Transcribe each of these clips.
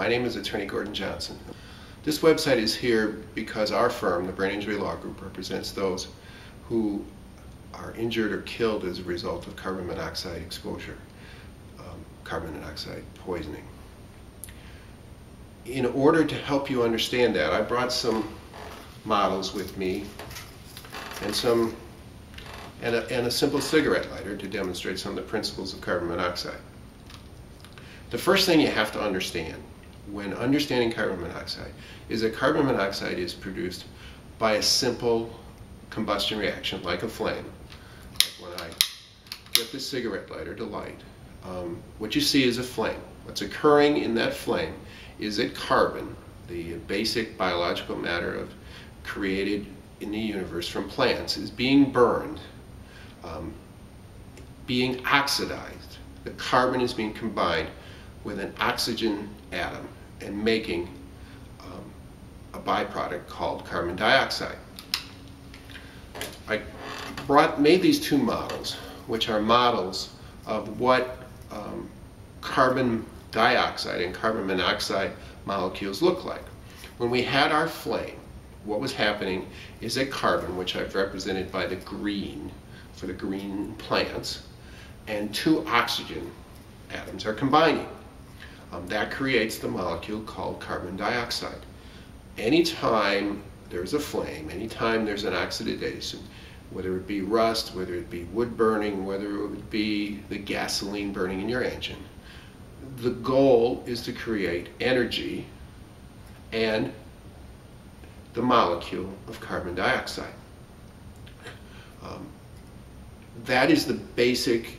My name is Attorney Gordon Johnson. This website is here because our firm, the Brain Injury Law Group, represents those who are injured or killed as a result of carbon monoxide exposure, um, carbon monoxide poisoning. In order to help you understand that, I brought some models with me and some and a, and a simple cigarette lighter to demonstrate some of the principles of carbon monoxide. The first thing you have to understand when understanding carbon monoxide is that carbon monoxide is produced by a simple combustion reaction like a flame. When I get the cigarette lighter to light, um, what you see is a flame. What's occurring in that flame is that carbon, the basic biological matter of created in the universe from plants, is being burned, um, being oxidized. The carbon is being combined with an oxygen atom and making um, a byproduct called carbon dioxide. I brought, made these two models, which are models of what um, carbon dioxide and carbon monoxide molecules look like. When we had our flame, what was happening is that carbon, which I've represented by the green for the green plants, and two oxygen atoms are combining. Um, that creates the molecule called carbon dioxide. Anytime there's a flame, anytime there's an oxidation, whether it be rust, whether it be wood burning, whether it would be the gasoline burning in your engine, the goal is to create energy and the molecule of carbon dioxide. Um, that is the basic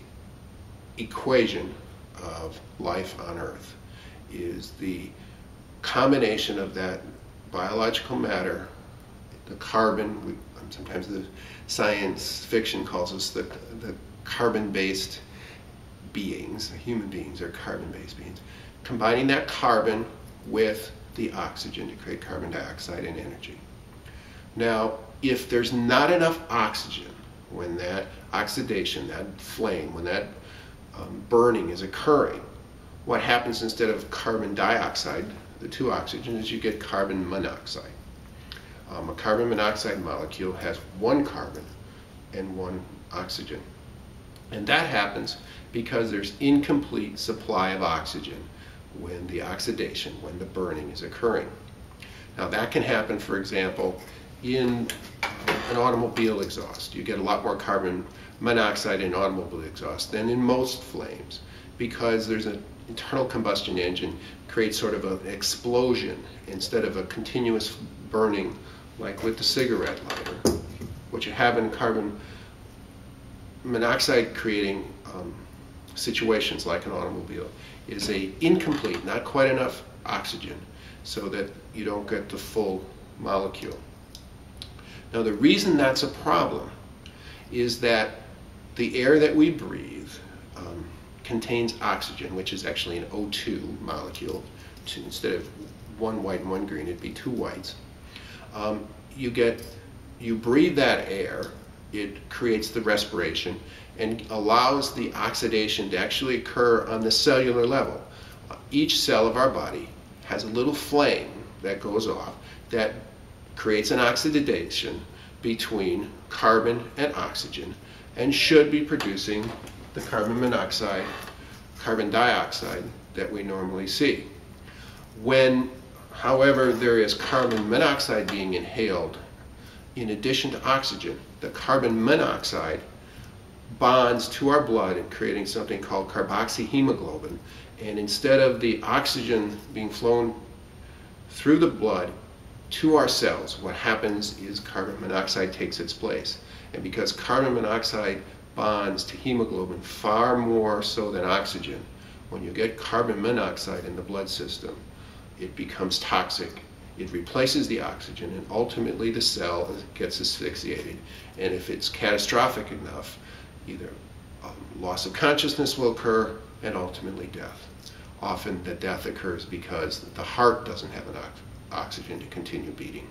equation of life on Earth is the combination of that biological matter, the carbon, we, sometimes the science fiction calls us the, the carbon-based beings, human beings are carbon-based beings, combining that carbon with the oxygen to create carbon dioxide and energy. Now, if there's not enough oxygen when that oxidation, that flame, when that um, burning is occurring, what happens instead of carbon dioxide, the two oxygens, is you get carbon monoxide. Um, a carbon monoxide molecule has one carbon and one oxygen. And that happens because there's incomplete supply of oxygen when the oxidation, when the burning is occurring. Now that can happen, for example, in an automobile exhaust. You get a lot more carbon monoxide in automobile exhaust than in most flames because there's an internal combustion engine creates sort of an explosion instead of a continuous burning like with the cigarette lighter. What you have in carbon monoxide creating um, situations like an automobile is a incomplete, not quite enough oxygen so that you don't get the full molecule. Now the reason that's a problem is that the air that we breathe um, contains oxygen, which is actually an O2 molecule. To, instead of one white and one green, it'd be two whites. Um, you get, you breathe that air, it creates the respiration and allows the oxidation to actually occur on the cellular level. Each cell of our body has a little flame that goes off that creates an oxidation between carbon and oxygen and should be producing the carbon monoxide, carbon dioxide that we normally see. When, however, there is carbon monoxide being inhaled in addition to oxygen, the carbon monoxide bonds to our blood and creating something called carboxyhemoglobin. And instead of the oxygen being flown through the blood to our cells, what happens is carbon monoxide takes its place. And because carbon monoxide bonds to hemoglobin far more so than oxygen, when you get carbon monoxide in the blood system, it becomes toxic. It replaces the oxygen and ultimately the cell gets asphyxiated. And if it's catastrophic enough, either um, loss of consciousness will occur and ultimately death. Often the death occurs because the heart doesn't have enough oxygen to continue beating.